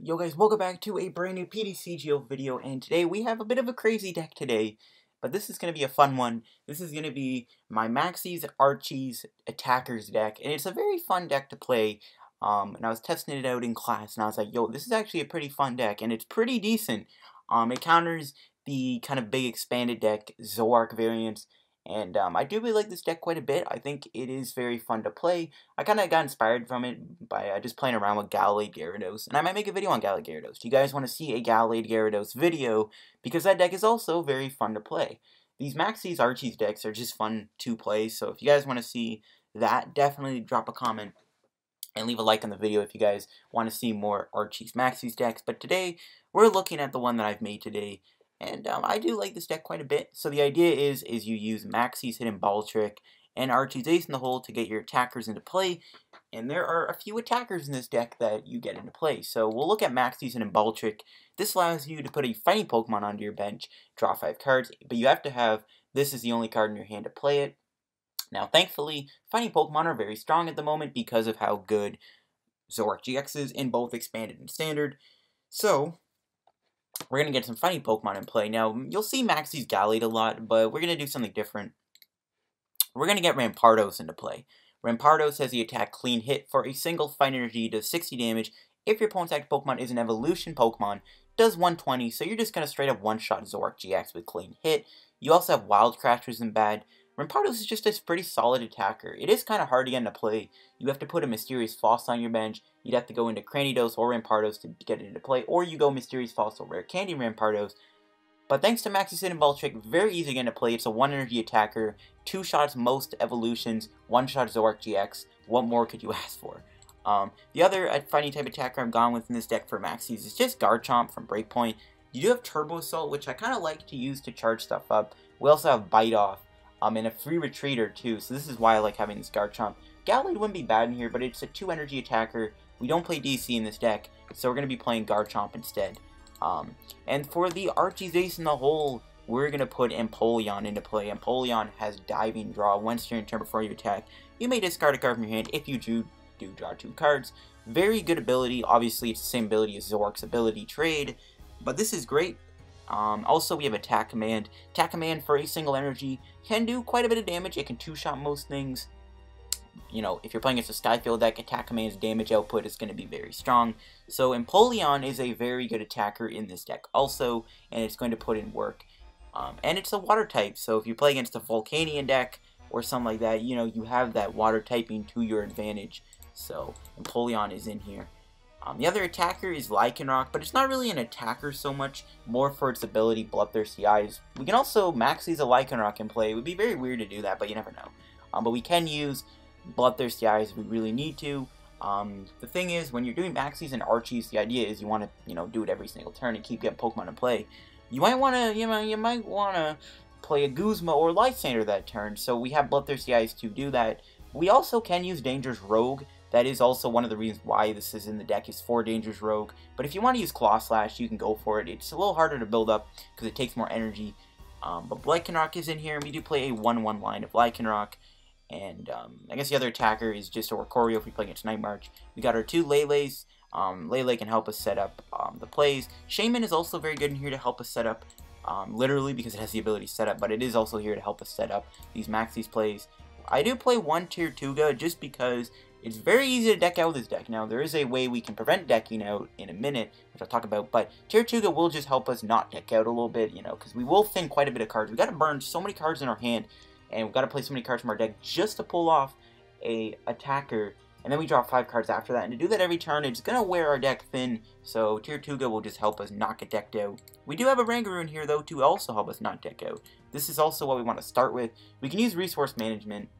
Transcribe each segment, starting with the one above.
Yo guys, welcome back to a brand new PTCGO video, and today we have a bit of a crazy deck today, but this is going to be a fun one. This is going to be my Maxie's Archie's Attackers deck, and it's a very fun deck to play, um, and I was testing it out in class, and I was like, yo, this is actually a pretty fun deck, and it's pretty decent. Um, it counters the kind of big expanded deck Zoroark variants, and um, I do really like this deck quite a bit. I think it is very fun to play. I kind of got inspired from it by uh, just playing around with Gallade Gyarados. And I might make a video on Gallade Gyarados. Do you guys want to see a Gallade Gyarados video? Because that deck is also very fun to play. These Maxie's Archie's decks are just fun to play. So if you guys want to see that, definitely drop a comment and leave a like on the video if you guys want to see more Archie's Maxie's decks. But today, we're looking at the one that I've made today. And um, I do like this deck quite a bit. So the idea is, is you use Maxie's Hidden Ball Trick and Archie's Ace in the Hole to get your attackers into play. And there are a few attackers in this deck that you get into play. So we'll look at Maxie's Hidden Ball Trick. This allows you to put a fighting Pokemon onto your bench, draw 5 cards, but you have to have this is the only card in your hand to play it. Now, thankfully, fighting Pokemon are very strong at the moment because of how good Zoroark GX is in both Expanded and Standard. So, we're going to get some funny Pokemon in play. Now, you'll see Maxie's Gallade a lot, but we're going to do something different. We're going to get Rampardos into play. Rampardos has the attack Clean Hit for a single Fight Energy, does 60 damage. If your opponent's active Pokemon is an Evolution Pokemon, does 120, so you're just going to straight up one-shot Zoroark GX with Clean Hit. You also have Wild Crashers in bad. Rampardos is just a pretty solid attacker. It is kind of hard to get into play. You have to put a Mysterious Fossil on your bench. You'd have to go into Cranidos or Rampardos to get it into play, or you go Mysterious or Rare Candy Rampardos. But thanks to Hidden Ball Trick, very easy to get into play. It's a 1 energy attacker, 2 shots most evolutions, 1 shot Zoroark GX. What more could you ask for? Um, the other uh, fighting type attacker I'm gone with in this deck for Maxie's is just Garchomp from Breakpoint. You do have Turbo Assault, which I kind of like to use to charge stuff up. We also have Bite Off, um, and a free retreater too, so this is why I like having this Garchomp. Gallade wouldn't be bad in here, but it's a 2 energy attacker. We don't play DC in this deck, so we're going to be playing Garchomp instead. Um, and for the Archie's Ace in the hole, we're going to put Empoleon into play. Empoleon has Diving Draw. Once during turn before you attack, you may discard a card from your hand. If you do, do draw two cards. Very good ability. Obviously, it's the same ability as Zoroark's ability trade, but this is great um, also, we have Attack Command. Attack Command for a single energy can do quite a bit of damage. It can two-shot most things. You know, if you're playing against a Skyfield deck, Attack Command's damage output is going to be very strong. So Empoleon is a very good attacker in this deck also, and it's going to put in work. Um, and it's a water type, so if you play against a Volcanion deck or something like that, you know, you have that water typing to your advantage. So Empoleon is in here. Um, the other attacker is Lycanroc, but it's not really an attacker so much, more for its ability Bloodthirsty Eyes. We can also Maxie's a Lycanroc in play. It would be very weird to do that, but you never know. Um, but we can use Bloodthirsty Eyes if we really need to. Um, the thing is, when you're doing Maxies and Archies, the idea is you want to, you know, do it every single turn and keep getting Pokemon in play. You might want to, you know, you might want to play a Guzma or Lysandre that turn, so we have Bloodthirsty Eyes to do that. We also can use Dangerous Rogue that is also one of the reasons why this is in the deck is for Dangerous Rogue. But if you want to use Claw Slash, you can go for it. It's a little harder to build up because it takes more energy. Um, but Lycanroc is in here, and we do play a 1-1 line of Lycanroc. And um, I guess the other attacker is just Oricorio if we play against Night March. We got our two Lele's. Um, Lele can help us set up um, the plays. Shaymin is also very good in here to help us set up, um, literally because it has the ability to set up, but it is also here to help us set up these Maxie's plays. I do play one Tirtouga just because it's very easy to deck out this deck. Now, there is a way we can prevent decking out in a minute, which I'll talk about, but Tirtouga will just help us not deck out a little bit, you know, because we will thin quite a bit of cards. we got to burn so many cards in our hand, and we've got to play so many cards from our deck just to pull off a attacker, and then we draw five cards after that. And to do that every turn, it's going to wear our deck thin, so Tirtouga will just help us not get decked out. We do have Oranguru in here, though, to also help us not deck out. This is also what we want to start with. We can use Resource Management,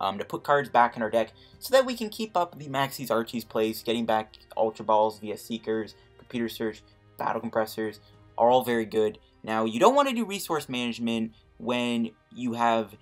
um, to put cards back in our deck so that we can keep up the Maxie's Archie's plays, getting back Ultra Balls VS Seekers, Computer Search, Battle Compressors, are all very good. Now, you don't want to do resource management when you have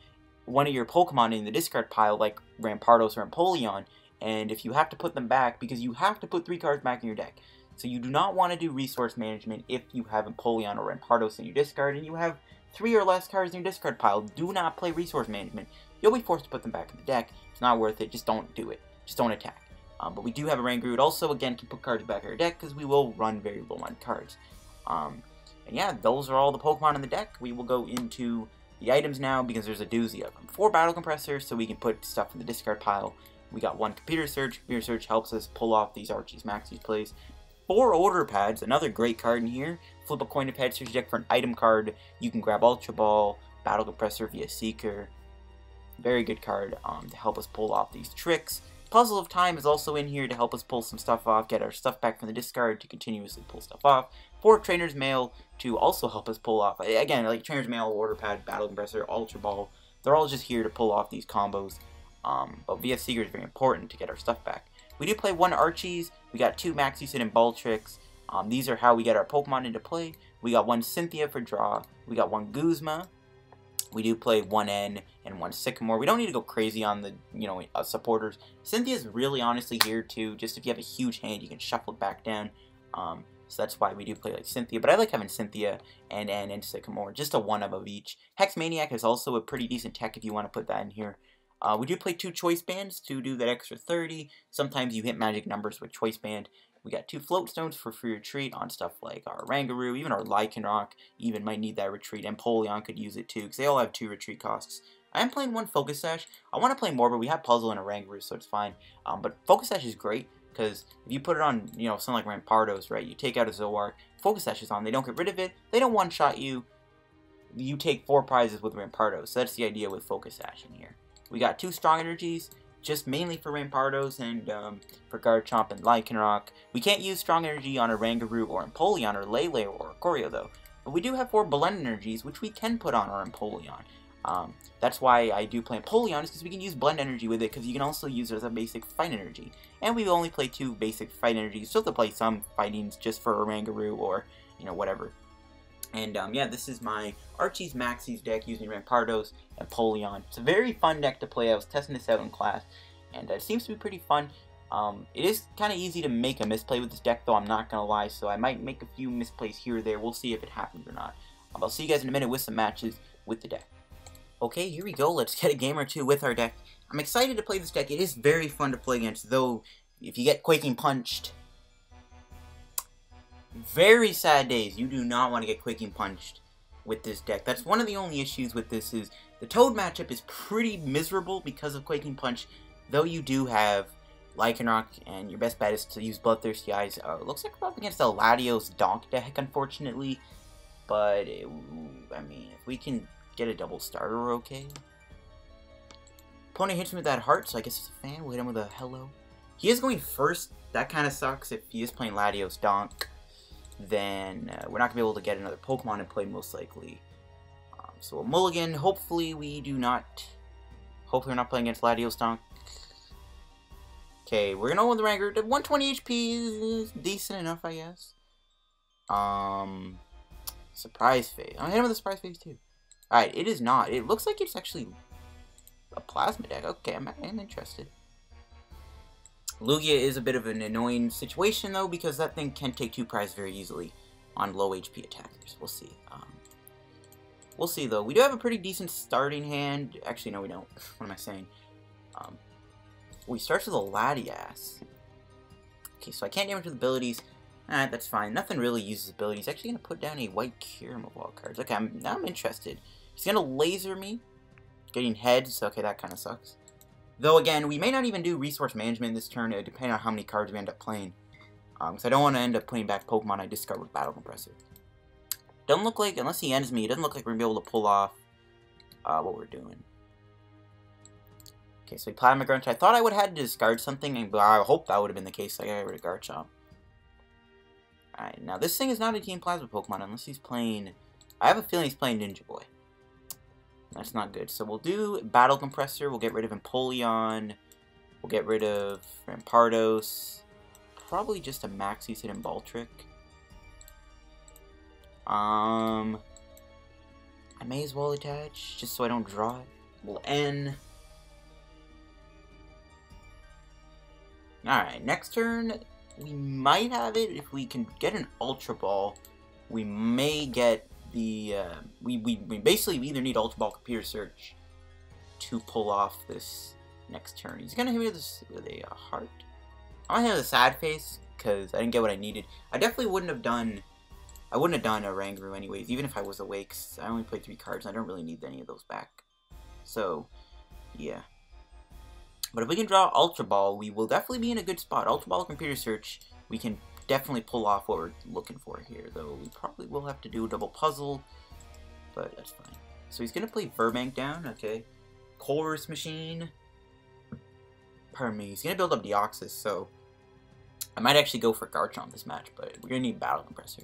one of your Pokemon in the discard pile, like Rampardos or Empoleon, and if you have to put them back, because you have to put three cards back in your deck. So you do not want to do resource management if you have Empoleon or Rampardos in your discard, and you have three or less cards in your discard pile. Do not play resource management you'll be forced to put them back in the deck. It's not worth it. Just don't do it. Just don't attack. Um, but we do have Oranguru. It also, again, can put cards back in our deck because we will run very low on cards. Um, and yeah, those are all the Pokemon in the deck. We will go into the items now because there's a doozy of them. Four Battle Compressors so we can put stuff in the discard pile. We got one Computer Search. Computer Search helps us pull off these Archie's Maxie's plays. Four Order Pads, another great card in here. Flip a coin to pad search deck for an item card. You can grab Ultra Ball, Battle Compressor VS Seeker. Very good card um, to help us pull off these tricks. Puzzle of Time is also in here to help us pull some stuff off, get our stuff back from the discard to continuously pull stuff off. For Trainer's Mail to also help us pull off, again, like Trainer's Mail, Order Pad, Battle Compressor, Ultra Ball, they're all just here to pull off these combos. Um, but VS Seeker is very important to get our stuff back. We do play one Archies, we got two Maxi and Ball Tricks. Um, these are how we get our Pokemon into play. We got one Cynthia for draw, we got one Guzma, we do play one N and one Sycamore. We don't need to go crazy on the, you know, uh, supporters. Cynthia's really honestly here too. Just if you have a huge hand, you can shuffle it back down. Um, so that's why we do play like Cynthia. But I like having Cynthia and N and Sycamore. Just a one of each. Hex Maniac is also a pretty decent tech if you want to put that in here. Uh, we do play two Choice Bands to do that extra 30. Sometimes you hit magic numbers with Choice Band. We got two float stones for free retreat on stuff like our Oranguru, even our Lycanroc even might need that retreat, and Empoleon could use it too, because they all have two retreat costs. I am playing one Focus Sash. I want to play more, but we have Puzzle and Oranguru, so it's fine. Um, but Focus Sash is great, because if you put it on, you know, something like Rampardos, right, you take out a Zoroark, Focus Sash is on, they don't get rid of it, they don't one-shot you, you take four prizes with Rampardos, so that's the idea with Focus Sash in here. We got two Strong Energies, just mainly for Rampardos and um, for Garchomp and Lycanroc. We can't use Strong Energy on Oranguru or Empoleon or Lele or Corio though. But we do have four Blend Energies, which we can put on our Empoleon. Um, that's why I do play Empoleon, is because we can use Blend Energy with it, because you can also use it as a basic Fight Energy. And we only play two basic Fight Energies, so to play some Fightings just for Oranguru or, you know, whatever. And um, yeah, this is my Archie's Maxie's deck using Rampardos and Empoleon. It's a very fun deck to play. I was testing this out in class, and uh, it seems to be pretty fun. Um, it is kind of easy to make a misplay with this deck, though, I'm not going to lie, so I might make a few misplays here or there. We'll see if it happens or not. Um, I'll see you guys in a minute with some matches with the deck. Okay, here we go. Let's get a game or two with our deck. I'm excited to play this deck. It is very fun to play against, though if you get Quaking Punched, very sad days. You do not want to get Quaking Punched with this deck. That's one of the only issues with this is the Toad matchup is pretty miserable because of Quaking Punch, though you do have Lycanroc, and your best bet is to use Bloodthirsty Eyes. Uh, looks like we're up against the Latios Donk deck, unfortunately, but it, I mean, if we can get a double starter, okay. Opponent hits me with that heart, so I guess he's a fan. We'll hit him with a hello. He is going first. That kind of sucks if he is playing Latios Donk then uh, we're not going to be able to get another Pokemon in play most likely. Um, so a mulligan, hopefully we do not... Hopefully we're not playing against Latios Donk. Okay, we're going to win the Ranger. 120 HP is decent enough, I guess. Um, Surprise Phase. I'm going to hit him with a Surprise Phase too. Alright, it is not. It looks like it's actually a Plasma deck. Okay, I'm, I'm interested. Lugia is a bit of an annoying situation, though, because that thing can take two prizes very easily on low HP attackers. We'll see. Um, we'll see, though. We do have a pretty decent starting hand. Actually, no, we don't. what am I saying? Um, we start with a Latias. Okay, so I can't damage with abilities. Alright, that's fine. Nothing really uses abilities. Actually, going to put down a white Kyurem of all cards. Okay, I'm, now I'm interested. He's going to laser me. Getting heads. Okay, that kind of sucks. Though, again, we may not even do resource management this turn, depending on how many cards we end up playing. Um, I don't want to end up putting back Pokemon I discard with Battle Compressor. Doesn't look like, unless he ends me, it doesn't look like we're going to be able to pull off uh, what we're doing. Okay, so he Plasma Garchomp. I thought I would have had to discard something, but I hope that would have been the case. I got rid of Garchomp. Alright, now this thing is not a Team Plasma Pokemon unless he's playing... I have a feeling he's playing Ninja Boy. That's not good. So we'll do Battle Compressor. We'll get rid of Empoleon. We'll get rid of Rampardos. Probably just a Maxi Hidden Ball Trick. Um, I may as well attach, just so I don't draw it. We'll N. Alright, next turn, we might have it if we can get an Ultra Ball. We may get the uh, we, we, we basically either need Ultra Ball Computer Search to pull off this next turn. He's gonna hit me with, this, with a uh, heart. I'm gonna have a sad face because I didn't get what I needed. I definitely wouldn't have done. I wouldn't have done Oranguru anyways, even if I was awake. I only played three cards. I don't really need any of those back. So, yeah. But if we can draw Ultra Ball, we will definitely be in a good spot. Ultra Ball Computer Search, we can definitely pull off what we're looking for here, though we probably will have to do a double puzzle, but that's fine. So he's going to play Virbank down, okay. Colress Machine. Pardon me, he's going to build up Deoxys, so I might actually go for Garchomp this match, but we're going to need Battle Compressor.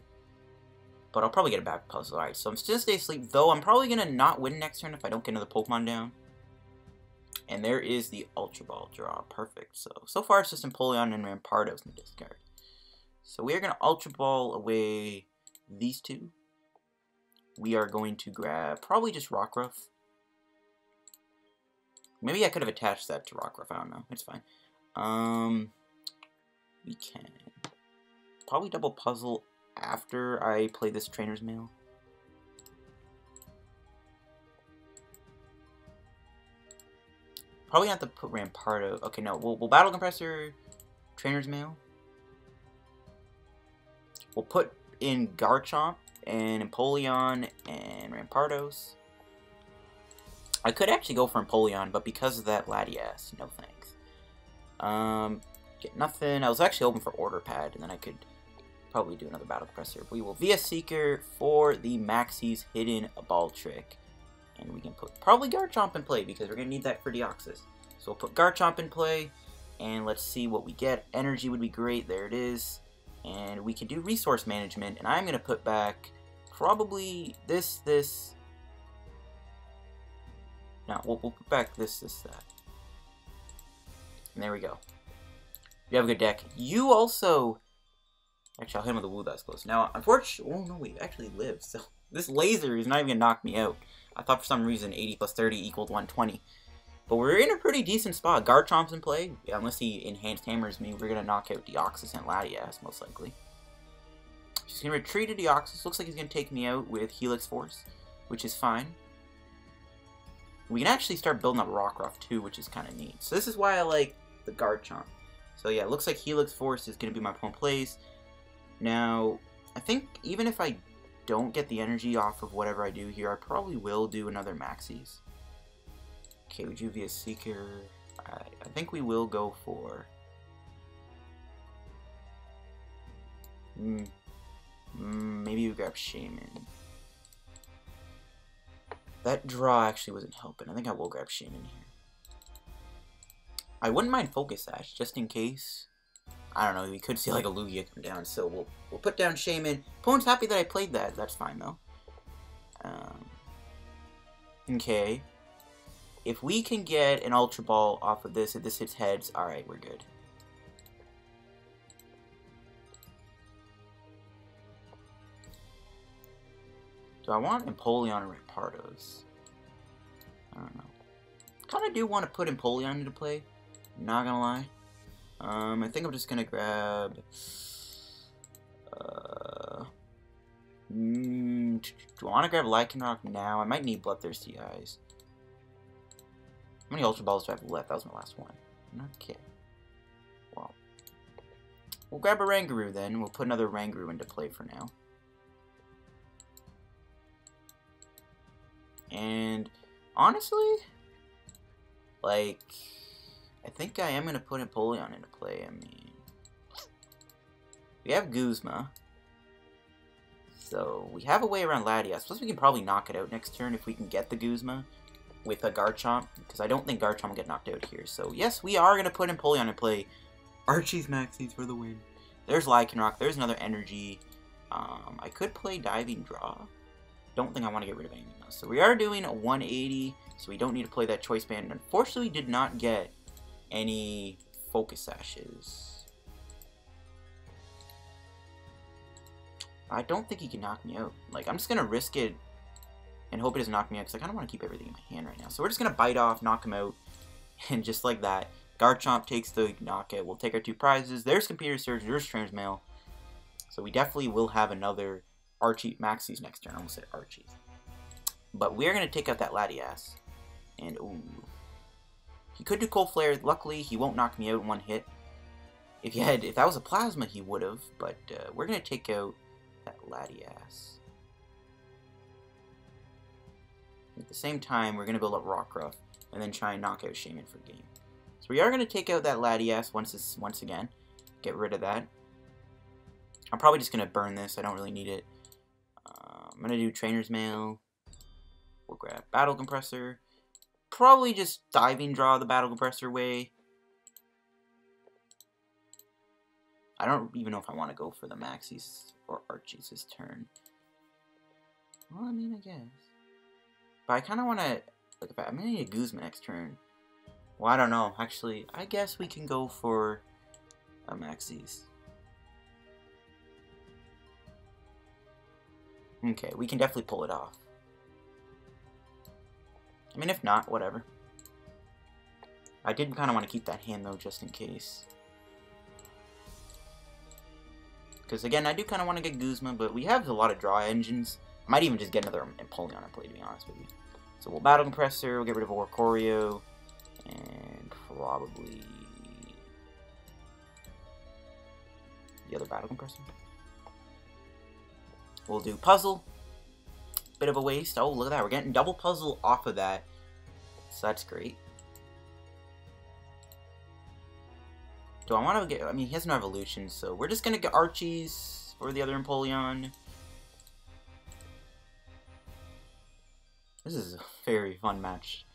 But I'll probably get a back puzzle. Alright, so I'm still stay asleep, though I'm probably going to not win next turn if I don't get another Pokemon down. And there is the Ultra Ball draw. Perfect. So, so far it's just Empoleon and Rampardos in the discard. So we are going to Ultra Ball away these two. We are going to grab probably just Rockruff. Maybe I could have attached that to Rockruff. I don't know. It's fine. Um, we can probably double puzzle after I play this Trainer's Mail. Probably have to put Rampardo. Okay, no, we'll, we'll Battle Compressor, Trainer's Mail. We'll put in Garchomp and Empoleon and Rampardos. I could actually go for Empoleon, but because of that Latias, no thanks. Um, get nothing. I was actually hoping for Order Pad, and then I could probably do another Battle Compressor. We will VS Seeker for the Maxie's Hidden Ball Trick. And we can put probably Garchomp in play because we're going to need that for Deoxys. So we'll put Garchomp in play, and let's see what we get. Energy would be great. There it is. And we can do resource management, and I'm to put back probably this, this. No, we'll, we'll put back this, this, that. And there we go. You have a good deck. You also... Actually, I'll hit him with a Woo that's close. Now, unfortunately... Oh, no, we actually live. So, this laser is not even to knock me out. I thought for some reason 80 plus 30 equaled 120. But we're in a pretty decent spot. Garchomp's in play. Yeah, unless he enhanced hammers me, we're going to knock out Deoxys and Latias, most likely. He's going to retreat to Deoxys. Looks like he's going to take me out with Helix Force, which is fine. We can actually start building up Rockruff too, which is kind of neat. So this is why I like the Garchomp. So yeah, it looks like Helix Force is going to be my point plays. Now, I think even if I don't get the energy off of whatever I do here, I probably will do another Maxis. Okay, we do VS Seeker. I, I think we will go for... Mm, mm, maybe we grab Shaymin. That draw actually wasn't helping. I think I will grab Shaymin here. I wouldn't mind Focus Sash, just in case. I don't know, we could see like a Lugia come down, so we'll, we'll put down Shaymin. Opponent's happy that I played that, that's fine though. Um, okay. If we can get an Ultra Ball off of this, if this hits heads, alright, we're good. Do I want Empoleon or Rampardos? I don't know. Kind of do want to put Empoleon into play. Not gonna lie. Um, I think I'm just gonna grab. Uh, mm, do I want to grab Lycanroc now? I might need Bloodthirsty Eyes. How many Ultra Balls do I have left? That was my last one. Not okay. Well, we'll grab Oranguru then. We'll put another Oranguru into play for now. And honestly, like I think I am going to put Empoleon into play. I mean, we have Guzma. So, we have a way around Latias. Plus, we can probably knock it out next turn if we can get the Guzma with a Garchomp. Because I don't think Garchomp will get knocked out here. So, yes, we are going to put Empoleon in play. Archie's Maxis for the win. There's Lycanroc. There's another Energy. Um, I could play Diving Draw. Don't think I want to get rid of anything else. So, we are doing a 180. So, we don't need to play that Choice Band. Unfortunately, we did not get any focus Sashes. I don't think he can knock me out. Like, I'm just going to risk it and hope it doesn't knock me out because I kind of want to keep everything in my hand right now. So we're just going to bite off, knock him out, and just like that, Garchomp takes the knockout. We'll take our two prizes. There's Computer Search, there's Trainer's Mail. So we definitely will have another Archie Maxie's next turn. I almost said Archie. But we're going to take out that Latias. And, ooh, he could do Cold Flare. Luckily, he won't knock me out in one hit. If he had, if that was a plasma, he would have. But uh, we're gonna take out that Latias. At the same time, we're gonna build up Rockruff and then try and knock out Shaymin for game. So we are gonna take out that Latias once this once again. Get rid of that. I'm probably just gonna burn this. I don't really need it. Uh, I'm gonna do Trainer's Mail. We'll grab Battle Compressor. Probably just diving draw the Battle Compressor way. I don't even know if I want to go for the Maxis or Archies turn. Well, I mean, I guess. But I kind of want to... I'm going to need a Guzma next turn. Well, I don't know. Actually, I guess we can go for uh, a Maxis. Okay, we can definitely pull it off. I mean, if not, whatever. I did kind of want to keep that hand, though, just in case. Because, again, I do kind of want to get Guzma, but we have a lot of draw engines. Might even just get another Empoleon and play, to be honest with you. So we'll Battle Compressor, we'll get rid of Oricorio, and probably... The other Battle Compressor. We'll do Puzzle. Bit of a waste. Oh, look at that. We're getting double Puzzle off of that. So that's great. Do I want to get... I mean, he has no evolution, so we're just going to get Archies for the other Empoleon. This is a very fun match.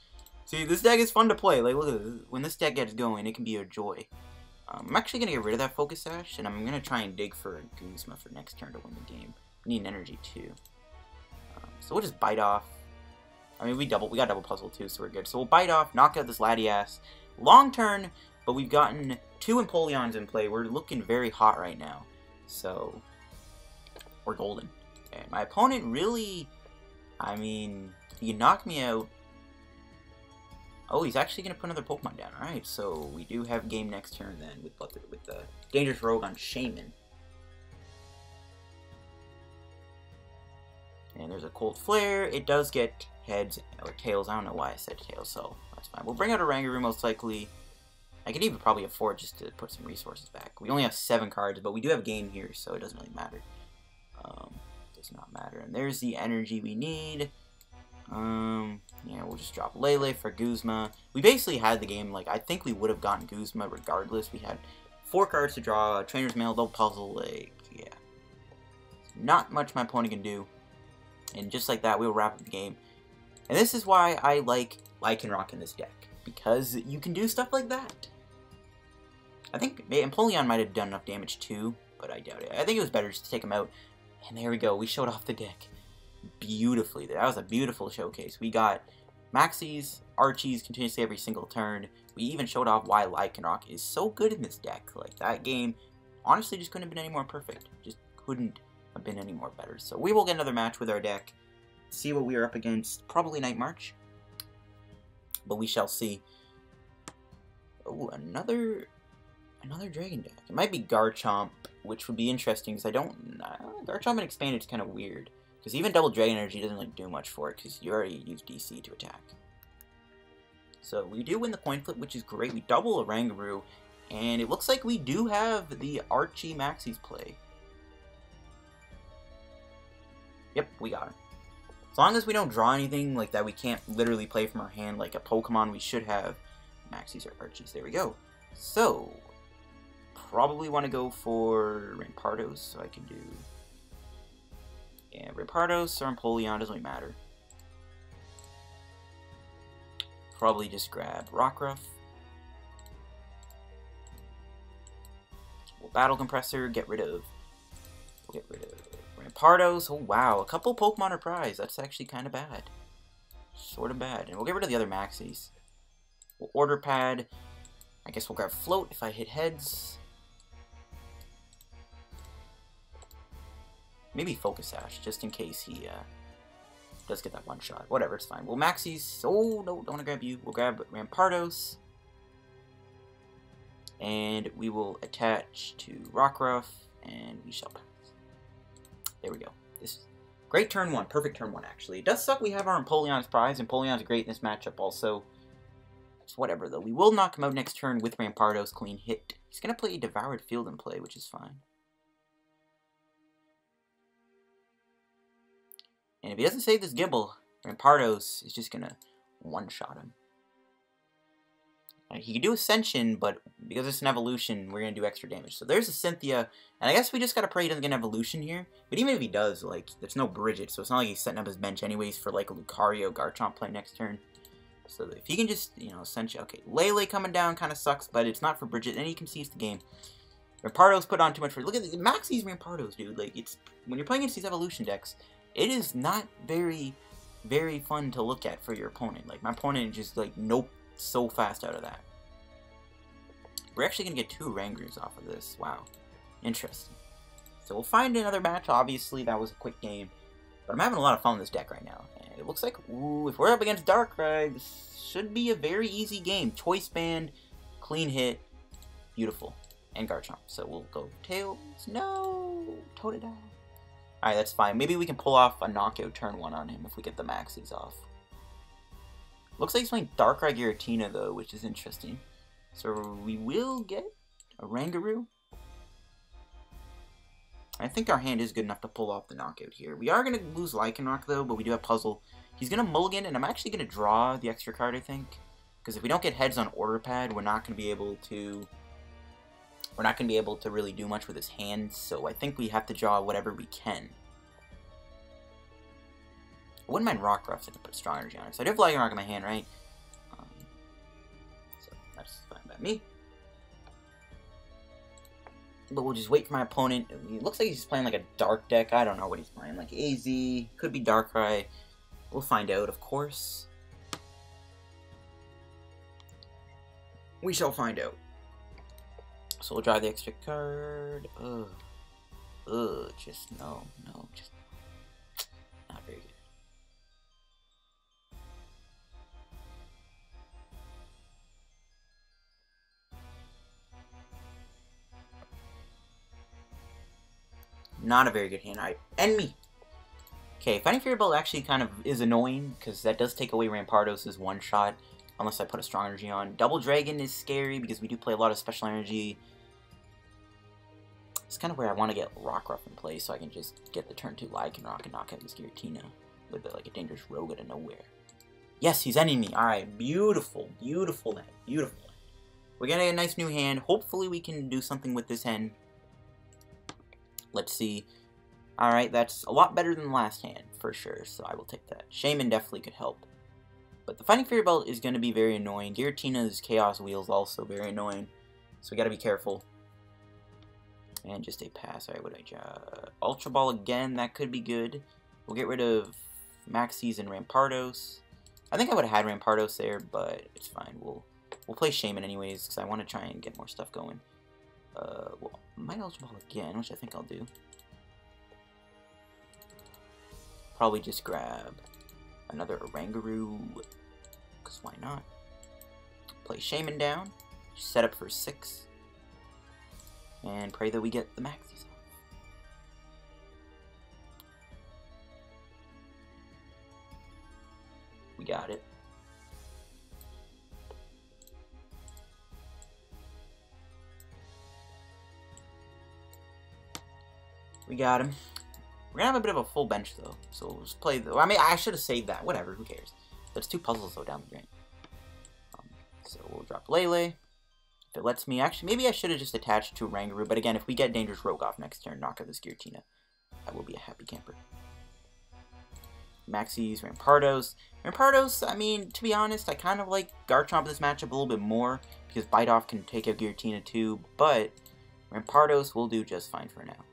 See, this deck is fun to play. Like, look at this. When this deck gets going, it can be a joy. Um, I'm actually going to get rid of that Focus Sash, and I'm going to try and dig for a Guzma for next turn to win the game. Need an energy, too. Um, so we'll just bite off. I mean, we double, we got double puzzle, too, so we're good. So we'll bite off, knock out this Latias. Long turn, but we've gotten two Empoleons in play. We're looking very hot right now. So, we're golden. And my opponent really, I mean, can knock me out. Oh, he's actually going to put another Pokemon down. Alright, so we do have game next turn then with, with the Dangerous Rogue on Shaymin. And there's a Cold Flare. It does get heads or tails. I don't know why I said tails, so that's fine. We'll bring out Oranguru most likely. I could even probably afford just to put some resources back. We only have seven cards, but we do have game here, so it doesn't really matter. Um, does not matter. And there's the energy we need. Um, yeah, we'll just drop Lele for Guzma. We basically had the game, like, I think we would have gotten Guzma regardless. We had four cards to draw, Trainer's Mail, Double Puzzle, like, yeah. Not much my opponent can do. And just like that, we'll wrap up the game. And this is why I like Lycanroc in this deck. Because you can do stuff like that. I think Empoleon might have done enough damage too, but I doubt it. I think it was better just to take him out. And there we go, we showed off the deck beautifully. That was a beautiful showcase. We got Maxis, Archies continuously every single turn. We even showed off why Lycanroc is so good in this deck. Like, that game honestly just couldn't have been any more perfect. Just couldn't have been any more better. So we will get another match with our deck. See what we are up against. Probably Night March. But we shall see. Oh, another another dragon deck. It might be Garchomp, which would be interesting because I don't. Uh, Garchomp and expanded is kind of weird. Because even double Dragon Energy doesn't really do much for it, because you already use DC to attack. So we do win the coin flip, which is great. We double Oranguru, and it looks like we do have the Archie Maxis play. Yep, we got it. As long as we don't draw anything like that we can't literally play from our hand like a Pokemon, we should have Maxis or Archies. There we go. So, probably want to go for Rampardos, so I can do yeah, or Empoleon, doesn't really matter. Probably just grab Rockruff. We'll Battle Compressor, get rid of... We'll get rid of Rampardos. Oh, wow. A couple Pokemon are prized. That's actually kind of bad. Sort of bad. And we'll get rid of the other Maxis. We'll Order Pad. I guess we'll grab Float if I hit heads. Maybe Focus Sash, just in case he uh, does get that one shot. Whatever, it's fine. Well, Maxie's... Oh, no, don't want to grab you. We'll grab Rampardos. And we will attach to Rockruff, and we shall pass. There we go. This Great turn one. Perfect turn one, actually. It does suck we have our Empoleon's prize. Empoleon's great in this matchup also. It's whatever, though. We will knock him out next turn with Rampardos clean hit. He's going to play Devoured Field in play, which is fine. And if he doesn't save this Gible, Rampardos is just going to one-shot him. He can do Ascension, but because it's an evolution, we're going to do extra damage. So there's a Cynthia, and I guess we just got to pray he doesn't get an evolution here. But even if he does, like, there's no Brigette, so it's not like he's setting up his bench anyways for, like, a Lucario Garchomp play next turn. So if he can just, you know, Ascension, okay, Lele coming down kind of sucks, but it's not for Brigette, and he can seize the game. Rampardos put on too much for, look at the, Maxie's Rampardos, dude, like, it's, when you're playing against these evolution decks, it is not very, very fun to look at for your opponent. Like, my opponent just, like, nope so fast out of that. We're actually going to get two Orangurus off of this. Wow. Interesting. So we'll find another match. Obviously, that was a quick game. But I'm having a lot of fun with this deck right now. And it looks like, ooh, if we're up against Darkrai, this should be a very easy game. Choice Band, clean hit, beautiful. And Garchomp. So we'll go Tails. No! Totodile. Alright, that's fine. Maybe we can pull off a knockout turn one on him if we get the maxis off. Looks like he's playing Darkrai Giratina, though, which is interesting. So we will get Oranguru. I think our hand is good enough to pull off the knockout here. We are going to lose Lycanroc, though, but we do have Puzzle. He's going to mulligan, and I'm actually going to draw the extra card, I think. Because if we don't get heads on Order Pad, we're not going to be able to... We're not going to be able to really do much with his hand, so I think we have to draw whatever we can. I wouldn't mind Rockruff if I put Strong Energy on it. So I do have Lycanroc in my hand, right? Um, so that's fine by me. But we'll just wait for my opponent. It looks like he's playing like a dark deck. I don't know what he's playing. Like AZ, could be Darkrai. We'll find out, of course. We shall find out. So we'll draw the extra card. Ugh. Ugh, just no, no, just not very good. Not a very good hand. I and me. Okay, Fighting Fury Belt actually kind of is annoying, because that does take away Rampardos' one-shot, unless I put a strong energy on. Double Dragon is scary, because we do play a lot of special energy. It's kind of where I want to get Rockruff in play, so I can just get the turn 2 Lycanroc and rock and knock out this Giratina with like a dangerous rogue out of nowhere. Yes, he's ending me. Alright, beautiful, beautiful land, beautiful. We're getting a nice new hand. Hopefully we can do something with this hand. Let's see. Alright, that's a lot better than last hand, for sure, so I will take that. Shaymin definitely could help. But the Fighting Fury Belt is going to be very annoying. Giratina's Chaos Wheel is also very annoying, so we got to be careful. And just a pass. Alright, what do I uh, Ultra Ball again, that could be good. We'll get rid of Maxis and Rampardos. I think I would have had Rampardos there, but it's fine. We'll we'll play Shaymin anyways, because I want to try and get more stuff going. Uh, well, might Ultra Ball again, which I think I'll do. Probably just grab another Oranguru, because why not? Play Shaymin down, set up for 6, and pray that we get the off. We got it. We got him. We're gonna have a bit of a full bench though, so we'll just play. The, I mean, I should have saved that. Whatever, who cares? There's two puzzles though down the drain. Um, so we'll drop Lele. If it lets me, actually, maybe I should have just attached to Oranguru. But again, if we get Dangerous Rogue off next turn, knock out this Giratina, I will be a happy camper. Maxis, Rampardos. Rampardos, I mean, to be honest, I kind of like Garchomp this matchup a little bit more because Bite Off can take out Giratina too, but Rampardos will do just fine for now.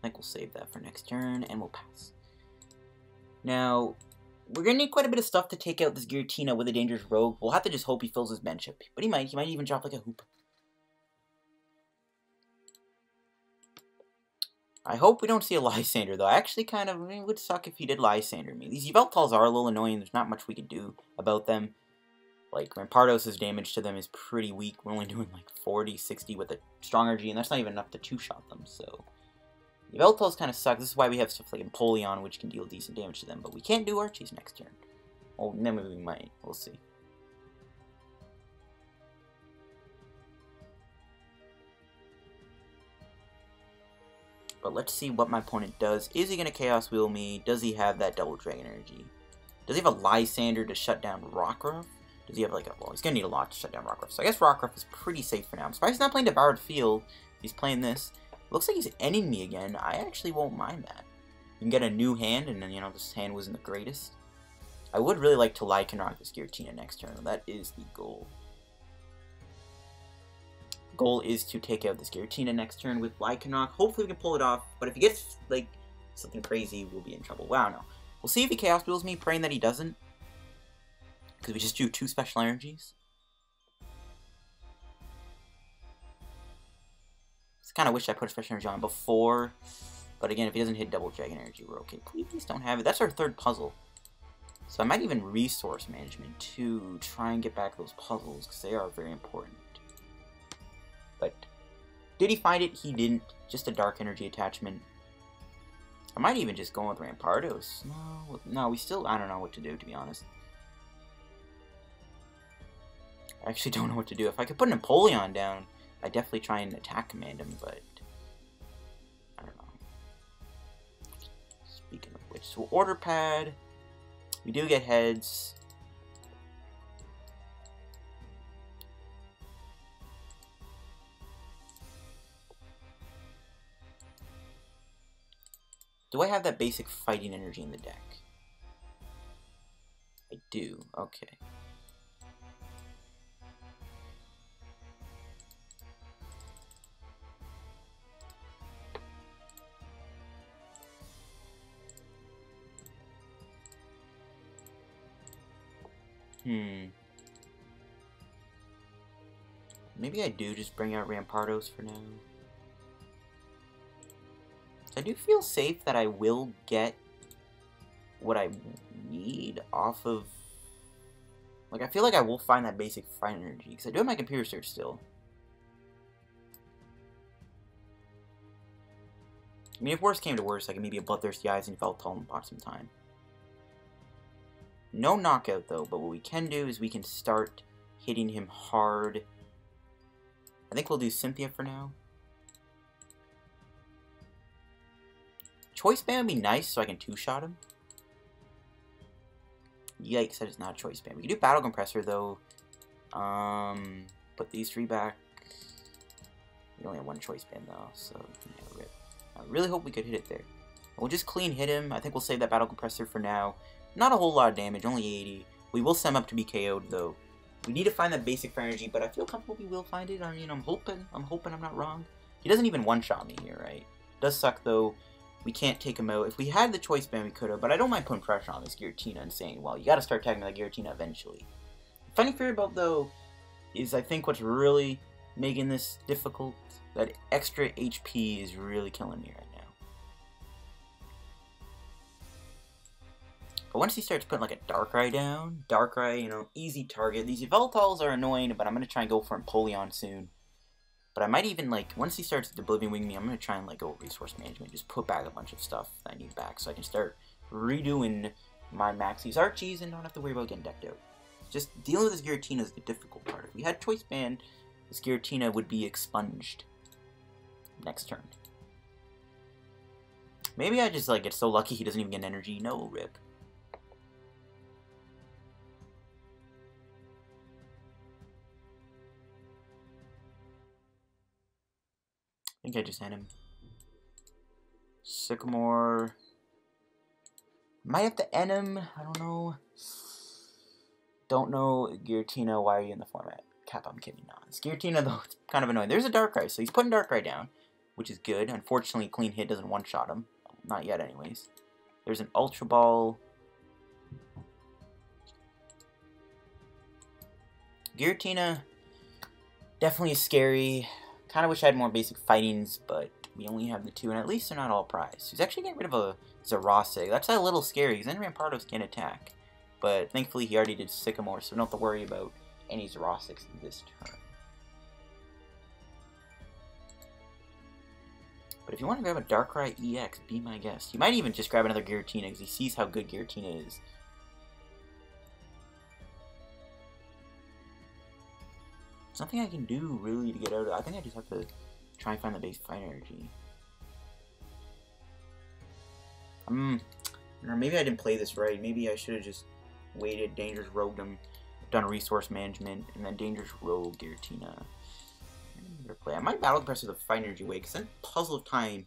I think we'll save that for next turn, and we'll pass. Now, we're going to need quite a bit of stuff to take out this Giratina with a Dangerous Rogue. We'll have to just hope he fills his up. But he might. He might even drop like a hoop. I hope we don't see a Lysandre, though. I actually kind of, I mean, would suck if he did Lysandre me. These Yveltals are a little annoying. There's not much we can do about them. Like, Rampardos' damage to them is pretty weak. We're only doing like 40, 60 with a strong energy, and that's not even enough to two-shot them, so... Yveltals kind of suck. This is why we have stuff like Empoleon, which can deal decent damage to them, but we can't do Archie's next turn. Well, then we might. We'll see. But let's see what my opponent does. Is he going to Chaos Wheel me? Does he have that Double Dragon Energy? Does he have a Lysandre to shut down Rockruff? Does he have like a... Well, he's going to need a lot to shut down Rockruff. So I guess Rockruff is pretty safe for now. I'm surprised he's not playing Devoured Field. He's playing this. Looks like he's ending me again. I actually won't mind that. You can get a new hand, and then, you know, this hand wasn't the greatest. I would really like to Lycanroc this Giratina next turn. That is the goal. Goal is to take out this Giratina next turn with Lycanroc. Hopefully we can pull it off, but if he gets, like, something crazy, we'll be in trouble. Wow, no. We'll see if he Chaos Duels me, praying that he doesn't. Because we just drew two special energies. Kind of wish I put a special energy on before. But again, if he doesn't hit double dragon energy, we're okay. Please don't have it. That's our third puzzle. So I might even resource management to try and get back those puzzles because they are very important. But did he find it? He didn't. Just a dark energy attachment. I might even just go with Rampardos. No, no, we still, I don't know what to do, to be honest. I actually don't know what to do. If I could put Empoleon down, I'd definitely try and attack command him, but I don't know. Speaking of which, so order pad. We do get heads. Do I have that basic fighting energy in the deck? I do. Okay. Hmm. Maybe I do just bring out Rampardos for now. I do feel safe that I will get what I need off of... Like, I feel like I will find that basic fight energy, because I do have my computer search still. I mean, if worse came to worse, I could maybe a Bloodthirsty Eyes and Yveltal and bought some time. No knockout, though, but what we can do is we can start hitting him hard. I think we'll do Cynthia for now. Choice Band would be nice so I can two-shot him. Yikes, that is not a Choice Band. We can do Battle Compressor, though. Um, put these three back. We only have one Choice Band, though, so yeah. I really hope we could hit it there. We'll just clean hit him. I think we'll save that Battle Compressor for now. Not a whole lot of damage, only 80. We will him up to be KO'd, though. We need to find that basic fire energy, but I feel comfortable we will find it. I mean, I'm hoping. I'm hoping I'm not wrong. He doesn't even one-shot me here, right? Does suck, though. We can't take him out. If we had the choice band, we could have, but I don't mind putting pressure on this Giratina and saying, well, you gotta start tagging the Giratina eventually. Funny theory about, though, is I think what's really making this difficult, that extra HP is really killing me right But once he starts putting like a Darkrai down, Darkrai, you know, easy target. These Yveltals are annoying, but I'm going to try and go for Empoleon soon. But I might even, like, once he starts Oblivion Wing me, I'm going to try and, like, go Resource Management. Just put back a bunch of stuff that I need back so I can start redoing my Maxie's Archies and don't have to worry about getting decked out. Just dealing with this Giratina is the difficult part. If we had Choice Band, this Giratina would be expunged next turn. Maybe I just, like, get so lucky he doesn't even get an energy. No rip. Think I just had him. Sycamore. Might have to end him. I don't know. Don't know Giratina. Why are you in the format? Cap, I'm kidding. No, it's Giratina though. It's kind of annoying. There's a Darkrai, so he's putting Darkrai down, which is good. Unfortunately, clean hit doesn't one shot him. Not yet, anyways. There's an Ultra Ball. Giratina definitely scary. Kind of wish I had more basic fightings, but we only have the two, and at least they're not all prized. He's actually getting rid of a Xerosic. That's a little scary, because then Rampardos can attack. But thankfully he already did Sycamore, so we don't have to worry about any Xerosics this turn. But if you want to grab a Darkrai EX, be my guest. You might even just grab another Giratina because he sees how good Giratina is. There's nothing I can do really to get out of it. I think I just have to try and find the base fire energy. Um, or maybe I didn't play this right. Maybe I should have just waited, Dangerous Rogue them, done resource management, and then Dangerous Rogue Giratina. Play. I might Battle press with the Fire Energy way, because then Puzzle of Time,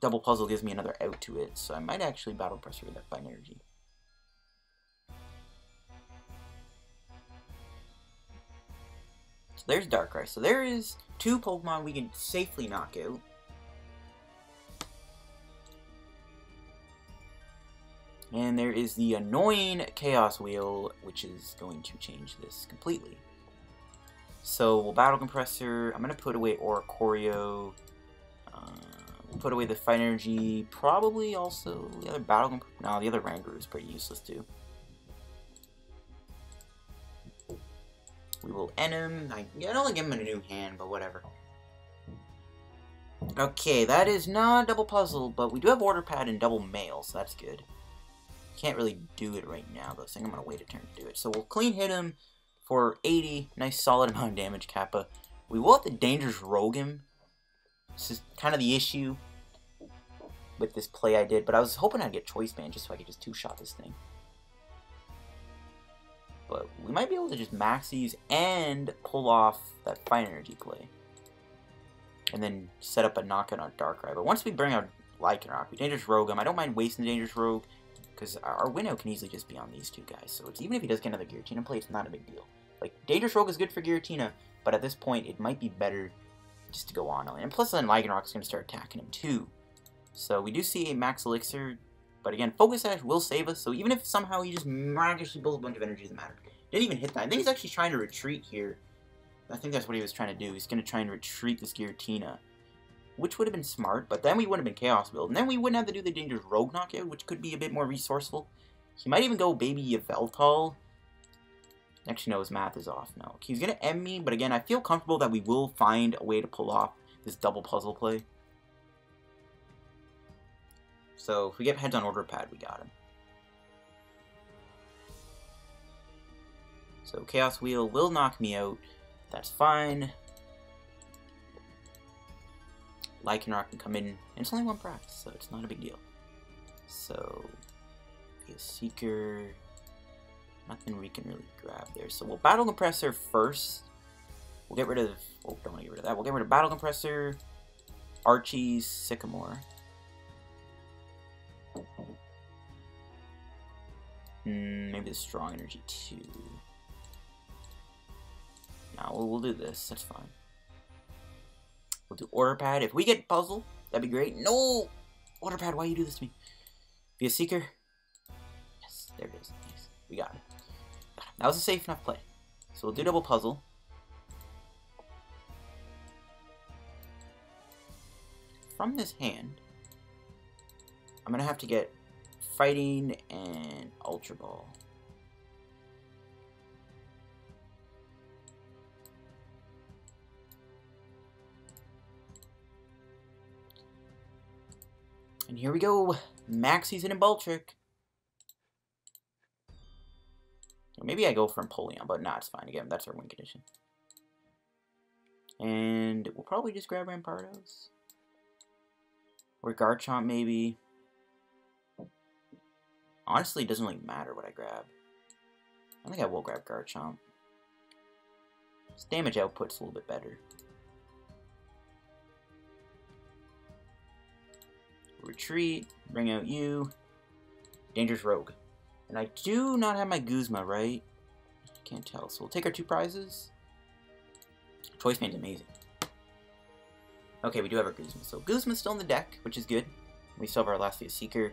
Double Puzzle gives me another out to it, so I might actually Battle press with that Fire Energy. There's Darkrai. So there is two Pokemon we can safely knock out. And there is the annoying Chaos Wheel, which is going to change this completely. So we'll Battle Compressor. I'm going to put away Oricorio. Uh, put away the Fight Energy. Probably also the other Battle Compressor. No, the other Oranguru is pretty useless too. We will end him. I, I don't give him a new hand, but whatever. Okay, that is not double puzzle, but we do have order pad and double mail, so that's good. Can't really do it right now, though, so I'm going to wait a turn to do it. So we'll clean hit him for 80. Nice solid amount of damage, Kappa. We will have the Dangerous Rogue him. This is kind of the issue with this play I did, but I was hoping I'd get Choice Band just so I could just two-shot this thing. But we might be able to just max these and pull off that Fire Energy play. And then set up a knock on our Darkrai. But once we bring out Lycanroc, we Dangerous Rogue him. I don't mind wasting the Dangerous Rogue because our winnow can easily just be on these two guys. So even if he does get another Giratina play, it's not a big deal. Like, Dangerous Rogue is good for Giratina, but at this point, it might be better just to go on. And plus, then Lycanroc is going to start attacking him, too. So we do see a Max Elixir, but again, Focus Sash will save us, so even if somehow he just miraculously pulls a bunch of energy, doesn't matter. Didn't even hit that. I think he's actually trying to retreat here. I think that's what he was trying to do. He's going to try and retreat this Giratina which would have been smart, but then we wouldn't have been Chaos Build. And then we wouldn't have to do the Dangerous Rogue Knockout, which could be a bit more resourceful. He might even go Baby Yveltal. Actually, no, his math is off now. He's going to end me, but again, I feel comfortable that we will find a way to pull off this double puzzle play. So, if we get heads on order pad, we got him. So, Chaos Wheel will knock me out. That's fine. Lycanroc can come in, and it's only one prize, so it's not a big deal. So, a Seeker. Nothing we can really grab there. So we'll Battle Compressor first. We'll get rid of... Oh, don't want to get rid of that. We'll get rid of Battle Compressor, Archie's, Sycamore. Hmm, maybe the Strong Energy too. No, we'll, we'll do this. That's fine. We'll do order pad. If we get puzzle, that'd be great. No! Order pad, why you do this to me? VS Seeker. Yes, there it is. Nice. We got it. That was a safe enough play. So we'll do double puzzle. From this hand, I'm going to have to get fighting and Ultra Ball. And here we go. Maxie's Hidden Ball Trick. Maybe I go for Empoleon, but nah, it's fine. Again, that's our win condition. And we'll probably just grab Rampardos. Or Garchomp, maybe. Honestly, it doesn't really matter what I grab. I think I will grab Garchomp. His damage output's a little bit better. Retreat, bring out you. Dangerous Rogue. And I do not have my Guzma, right? Can't tell. So we'll take our two prizes. Choice Band's amazing. Okay, we do have our Guzma. So Guzma's still in the deck, which is good. We still have our last Seeker.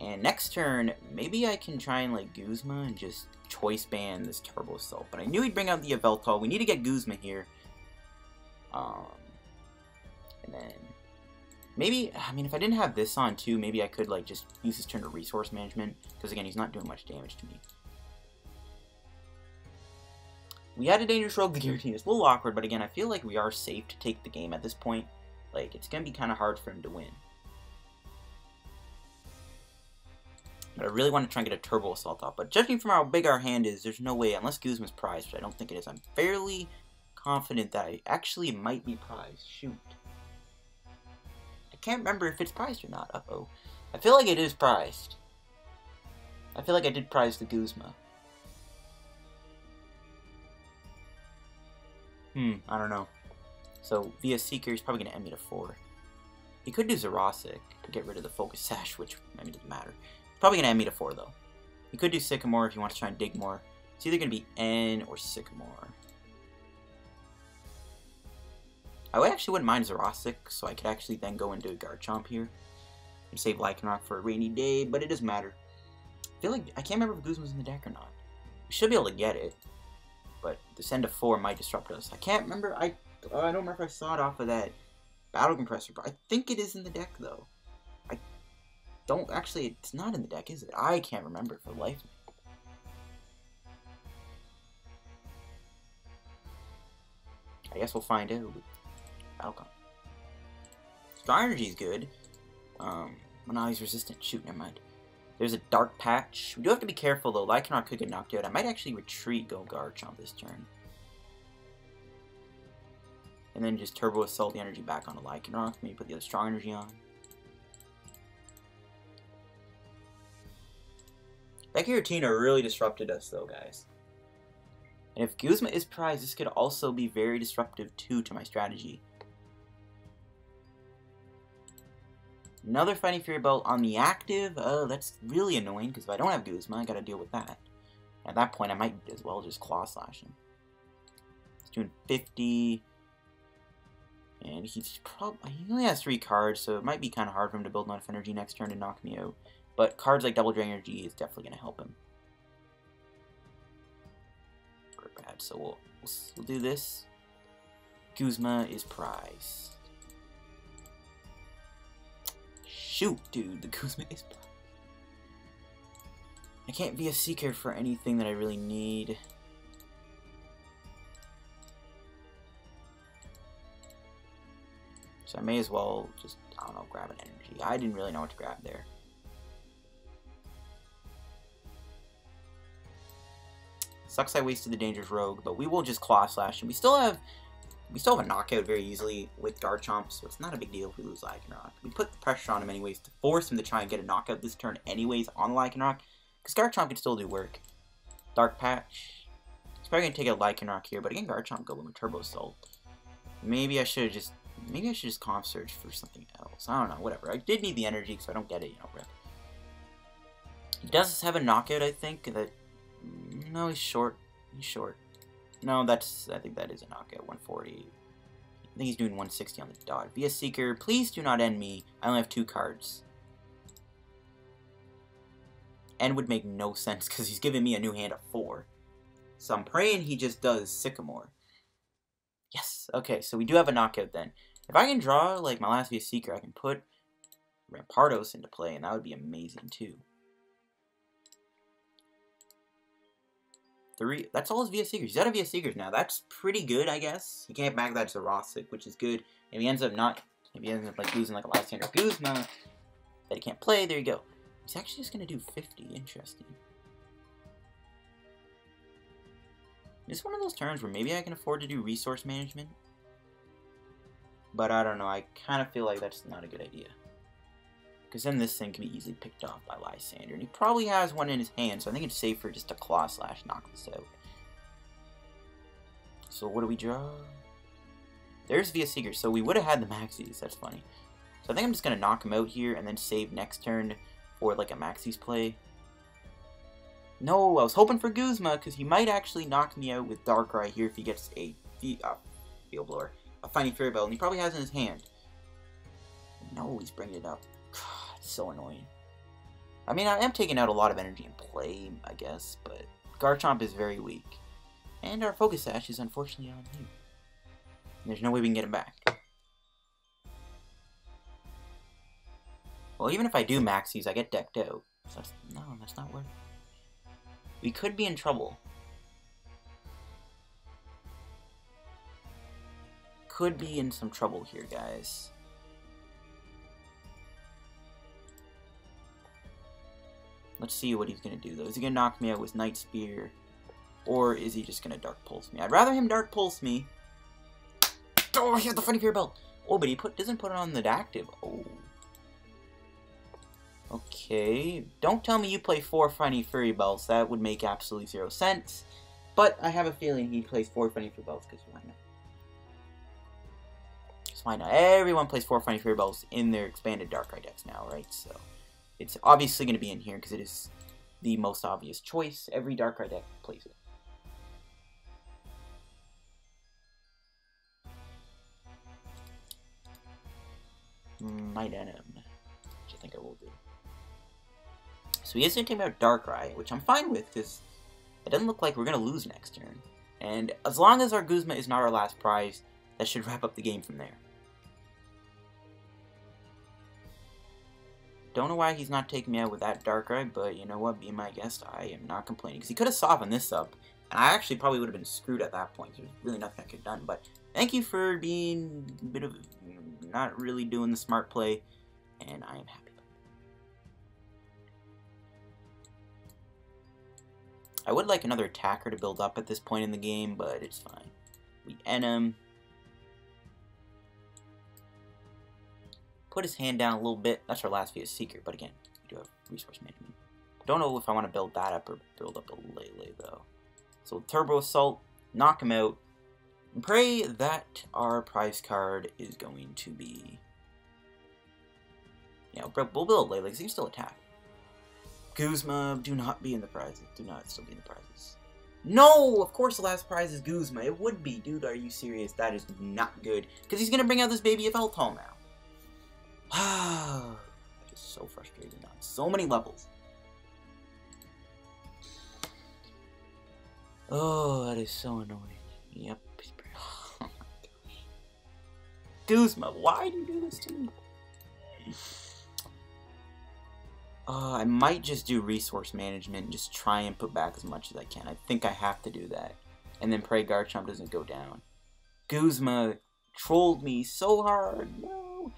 And next turn, maybe I can try and like Guzma and just Choice Band this Turbo Assault. But I knew he'd bring out the Yveltal. We need to get Guzma here. Um, and then Maybe, I mean, if I didn't have this on too, maybe I could like just use his turn to resource management. Because again, he's not doing much damage to me. We had a dangerous rogue, the Giratina. It's a little awkward, but again, I feel like we are safe to take the game at this point. Like, it's going to be kind of hard for him to win. But I really want to try and get a Turbo Assault off. But judging from how big our hand is, there's no way, unless Guzma's prized, which I don't think it is. I'm fairly confident that I actually might be prized. Shoot. I can't remember if it's prized or not. Uh-oh. I feel like it is prized. I feel like I did prize the Guzma. Hmm, I don't know. So, VS Seeker, he's probably going to end me to 4. He could do Xerosic to get rid of the Focus Sash, which, I mean, doesn't matter. Probably going to end me to 4, though. You could do Sycamore if you want to try and dig more. It's either going to be N or Sycamore. I actually wouldn't mind Xerosic, so I could actually then go into a Garchomp here. And save Lycanroc for a rainy day, but it doesn't matter. I feel like, I can't remember if Guzma was in the deck or not. We should be able to get it but Descend to 4 might disrupt us. I can't remember, I, uh, I don't remember if I saw it off of that Battle Compressor, but I think it is in the deck, though. Don't, actually, it's not in the deck, is it? I can't remember for life. I guess we'll find out with Falcon. Star Energy is good. Um, well, now he's resistant. Shoot, never mind. There's a dark patch. We do have to be careful though. Lycanroc could get knocked out. I might actually retreat Go Garchomp this turn. And then just Turbo Assault the energy back on Lycanroc. Maybe put the other Strong Energy on. That Giratina really disrupted us though, guys. And if Guzma is prized, this could also be very disruptive too to my strategy. Another Fighting Fury Belt on the active. Oh, that's really annoying, because if I don't have Guzma, I gotta deal with that. At that point, I might as well just Claw Slash him. He's doing 50. And he's probably... He only has three cards, so it might be kind of hard for him to build enough energy next turn to knock me out. But cards like Double Dragon Energy is definitely going to help him. bad, so we'll, we'll, we'll do this. Guzma is prize. Shoot, dude, the Guzma is black. I can't VS Seeker for anything that I really need. So I may as well just, I don't know, grab an energy. I didn't really know what to grab there. Sucks I wasted the Dangerous Rogue, but we will just Claw Slash, and we still have we still have a knockout very easily with Garchomp, so it's not a big deal if we lose Lycanroc. We put the pressure on him anyways to force him to try and get a knockout this turn anyways on Lycanroc, because Garchomp can still do work. Dark Patch. He's probably going to take a Lycanroc here, but again, Garchomp go with Turbo Assault. Maybe I should have just, maybe I should just Comp Search for something else. I don't know, whatever. I did need the energy, so I don't get it, you know, rip. He does have a knockout, I think, that, no, he's short. He's short. No, that's, I think that is a knockout, 140. I think he's doing 160 on the dot. VS Seeker, please do not end me. I only have two cards. End would make no sense because he's giving me a new hand of four. So I'm praying he just does Sycamore. Yes, okay, so we do have a knockout then. If I can draw, like, my last VS Seeker, I can put Rampardos into play, and that would be amazing too. Three. That's all his VS Seekers. He's out of VS Seekers now. That's pretty good, I guess. He can't back that Xerosic, which is good. If he ends up not, if he ends up like losing like a Lysandre Guzma that he can't play, there you go. He's actually just gonna do 50. Interesting. It's one of those turns where maybe I can afford to do resource management. But I don't know, I kind of feel like that's not a good idea. Because then this thing can be easily picked off by Lysandre. And he probably has one in his hand, so I think it's safer just to Claw Slash knock this out. So what do we draw? There's VS Seeker. So we would have had the Maxie's. That's funny. So I think I'm just going to knock him out here and then save next turn for like a Maxie's play. No, I was hoping for Guzma because he might actually knock me out with Darkrai here if he gets a uh, Field Blower. A Fighting Fury Belt, and he probably has in his hand. No, he's bringing it up so annoying. I mean, I am taking out a lot of energy in play, I guess, but Garchomp is very weak. And our Focus Sash is unfortunately on him. There's no way we can get him back. Well, even if I do Maxie's, I get decked out. So that's, no, that's not worth We could be in trouble. Could be in some trouble here, guys. Let's see what he's going to do, though. Is he going to knock me out with Night Spear? Or is he just going to Dark Pulse me? I'd rather him Dark Pulse me. Oh, he has the Funny Fear Belt. Oh, but he put doesn't put it on the active. Oh. Okay. Don't tell me you play four Funny Fury Belts. That would make absolutely zero sense. But I have a feeling he plays four Funny Fury Belts, because why not? Because why not? Everyone plays four Funny Fury Belts in their expanded Darkrai decks now, right? So, it's obviously going to be in here, because it is the most obvious choice. Every Darkrai deck plays it. Might Venom, which I think I will do. So he is going to take out Darkrai, which I'm fine with, because it doesn't look like we're going to lose next turn. And as long as our Guzma is not our last prize, that should wrap up the game from there. Don't know why he's not taking me out with that Darkrai, but you know what, Be my guest, I am not complaining. Because he could have softened this up, and I actually probably would have been screwed at that point. There's really nothing I could have done, but thank you for being a bit of not really doing the smart play, and I am happy. I would like another attacker to build up at this point in the game, but it's fine. We end him. Put his hand down a little bit. That's our last VS Seeker, but again, we do have resource management. Don't know if I want to build that up or build up a Lele, though. So Turbo Assault, knock him out, and pray that our prize card is going to be... Yeah, we'll build Lele, because he can still attack. Guzma, do not be in the prizes. Do not still be in the prizes. No! Of course the last prize is Guzma. It would be. Dude, are you serious? That is not good. Because he's going to bring out this baby Yveltal now. That is so frustrating on so many levels. Oh, that is so annoying. Yep. Oh Guzma, why do you do this to me? Uh, I might just do resource management and just try and put back as much as I can. I think I have to do that. And then pray Garchomp doesn't go down. Guzma trolled me so hard. No.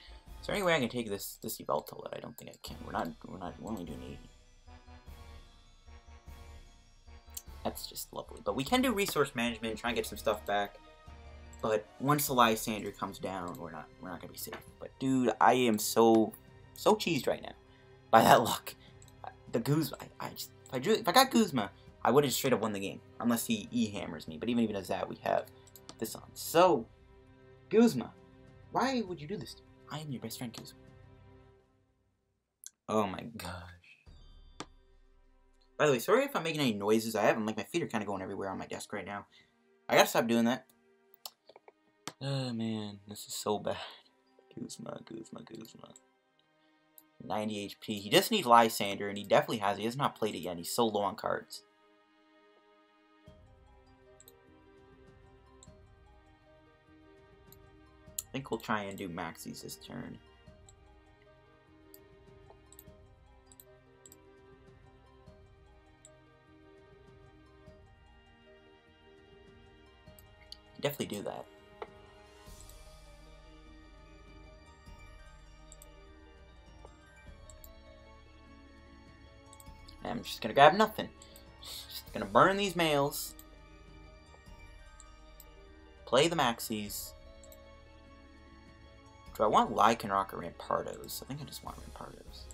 Is there any way I can take this this Yveltal that I don't think I can? We're not we're not we're only doing 80. That's just lovely. But we can do resource management and try and get some stuff back. But once the Lysandre comes down, we're not we're not gonna be safe. But dude, I am so so cheesed right now by that luck. The Guzma, I, I just, if I drew, if I got Guzma, I would have straight up won the game. Unless he E-hammers me. But even he does that, we have this on. So, Guzma, why would you do this? I am your best friend, Guzma. Oh my gosh. By the way, sorry if I'm making any noises. I haven't, like, my feet are kind of going everywhere on my desk right now. I gotta stop doing that. Oh, man. This is so bad. Guzma, Guzma, Guzma. 90 HP. He just needs Lysandre, and he definitely has. He has not played it yet. He's so low on cards. Think we'll try and do Maxie's this turn. Definitely do that. I'm just gonna grab nothing. Just gonna burn these mails. Play the Maxie's. Do I want Lycanroc or Rampardos? I think I just want Rampardos.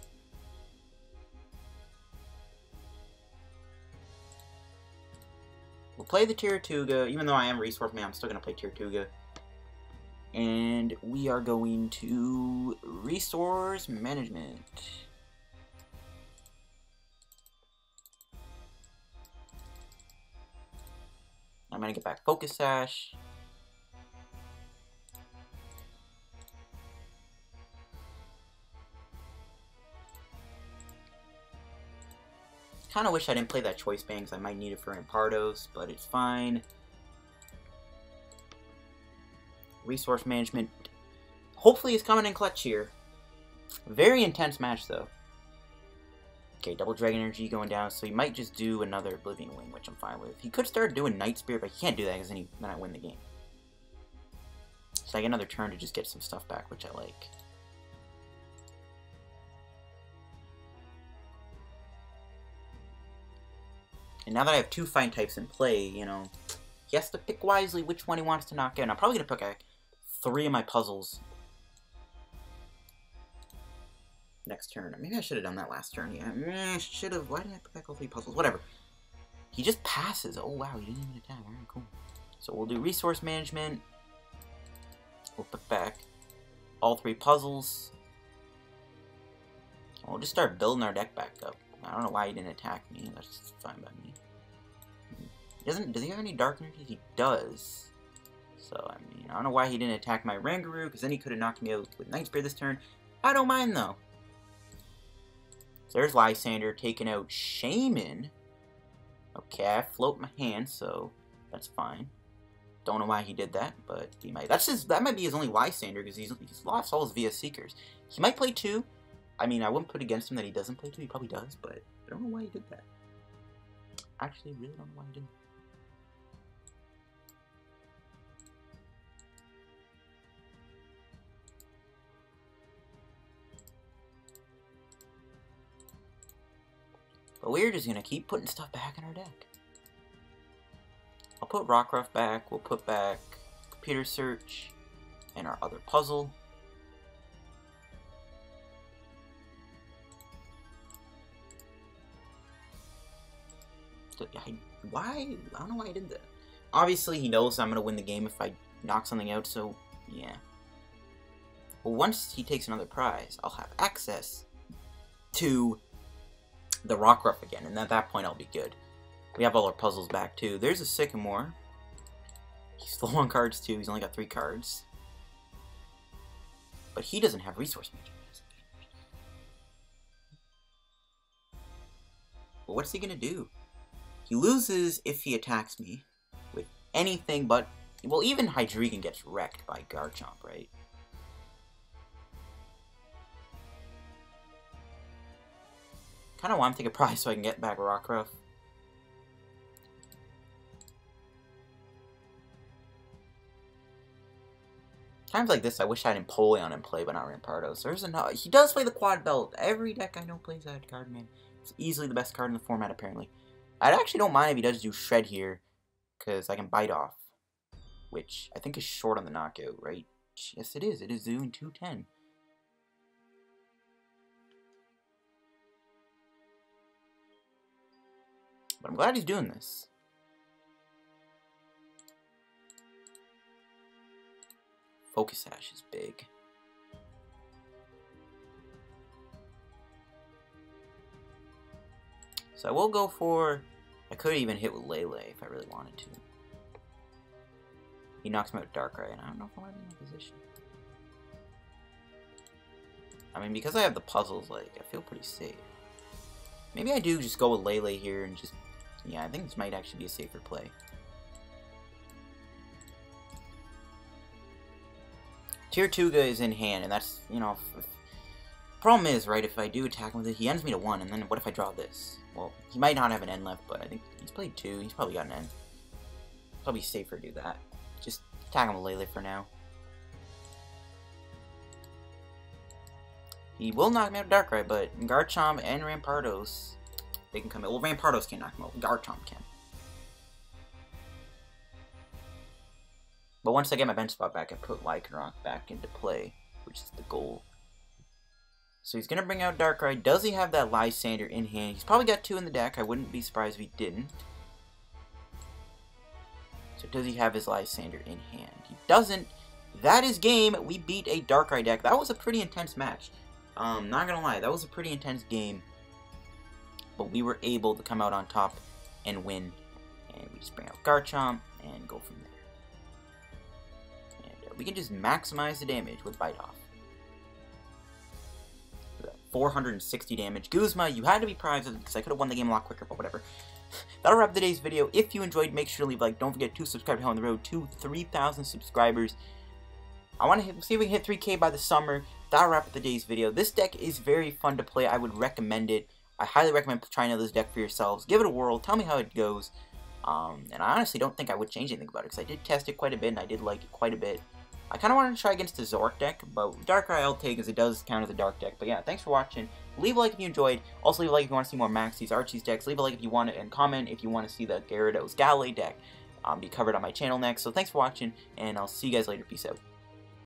We'll play the Tirtouga. Even though I am Resource Man, I'm still going to play Tirtouga. And we are going to Resource Management. I'm gonna get back Focus Sash. Kind of wish I didn't play that Choice Band because I might need it for Rampardos, but it's fine. Resource Management. Hopefully it's coming in clutch here. Very intense match, though. Okay, double Dragon Energy going down, so he might just do another Oblivion Wing, which I'm fine with. He could start doing Night Spear, but he can't do that because then, he, then I win the game. So I get another turn to just get some stuff back, which I like. And now that I have two Fine types in play, you know, he has to pick wisely which one he wants to knock out. And I'm probably going to pick like, three of my puzzles next turn. Maybe I should have done that last turn. Yeah, should have. Why didn't I put back all three puzzles? Whatever. He just passes. Oh, wow, he didn't even attack. Alright, cool. So we'll do resource management. We'll put back all three puzzles. We'll just start building our deck back up. I don't know why he didn't attack me. That's fine by me. Doesn't does he have any dark energy? He does. So I mean, I don't know why he didn't attack my Oranguru, because then he could have knocked me out with Night Spear this turn. I don't mind though. So there's Lysandre taking out Shaymin. Okay, I float my hand, so that's fine. Don't know why he did that, but he might. That's just that might be his only Lysandre because he's, he's lost all his VS Seekers. He might play two. I mean, I wouldn't put against him that he doesn't play two. He probably does, but I don't know why he did that. Actually, I really don't know why he did. But we're just gonna keep putting stuff back in our deck. I'll put Rockruff back, we'll put back Computer Search, and our other puzzle. I, why? I don't know why I did that. Obviously, he knows I'm going to win the game if I knock something out, so yeah. Well, once he takes another prize, I'll have access to the Rockruff again, and at that point I'll be good. We have all our puzzles back, too. There's a Sycamore. He's low on cards, too. He's only got three cards. But he doesn't have Resource. But what's he gonna do? He loses if he attacks me with anything but... Well, even Hydreigon gets wrecked by Garchomp, right? Kind of want to take a prize so I can get back Rockruff. Times like this, I wish I had Empoleon in play, but not Rampardos. There's another. He does play the Quad Belt. Every deck I know plays that card, man. It's easily the best card in the format, apparently. I actually don't mind if he does do Shred here, because I can bite off, which I think is short on the knockout, right? Yes, it is. It is doing 210. But I'm glad he's doing this. Focus Sash is big. So I will go for I could even hit with Lele if I really wanted to. He knocks me out Darkrai, and I don't know if I want to be in that position. I mean, because I have the puzzles, like, I feel pretty safe. Maybe I do just go with Lele here and just... Yeah, I think this might actually be a safer play. Tier Tirtouga is in hand, and that's, you know... If, if, problem is, right, if I do attack him with it, he ends me to 1, and then what if I draw this? Well, he might not have an end left, but I think he's played two. He's probably got an end. Probably safer to do that. Just tag him with Lele for now. He will knock me out of Darkrai, but Garchomp and Rampardos, they can come in. Well, Rampardos can't knock him out. Garchomp can. But once I get my bench spot back, I put Lycanroc back into play, which is the goal. So he's going to bring out Darkrai. Does he have that Lysandre in hand? He's probably got two in the deck. I wouldn't be surprised if he didn't. So does he have his Lysandre in hand? He doesn't. That is game. We beat a Darkrai deck. That was a pretty intense match. Um, not going to lie. That was a pretty intense game. But we were able to come out on top and win. And we just bring out Garchomp and go from there. And uh, we can just maximize the damage with Bite Off. 460 damage. Guzma, you had to be prized because I could have won the game a lot quicker, but whatever. That'll wrap today's video. If you enjoyed, make sure to leave a like. Don't forget to subscribe to Hell on the road to 3,000 subscribers. I want to see if we can hit 3K by the summer. that'll wrap up the day's video. This deck is very fun to play. I would recommend it. I highly recommend trying out this deck for yourselves. Give it a whirl. Tell me how it goes. Um, and I honestly don't think I would change anything about it, because I did test it quite a bit, and I did like it quite a bit. I kind of wanted to try against the Zoroark deck, but Darkrai I'll take, as it does count as a Dark deck. But yeah, thanks for watching. Leave a like if you enjoyed. Also, leave a like if you want to see more Maxie's Archie's decks. Leave a like if you want it, and comment if you want to see the Gyarados Galley deck um, be covered on my channel next. So thanks for watching, and I'll see you guys later. Peace out.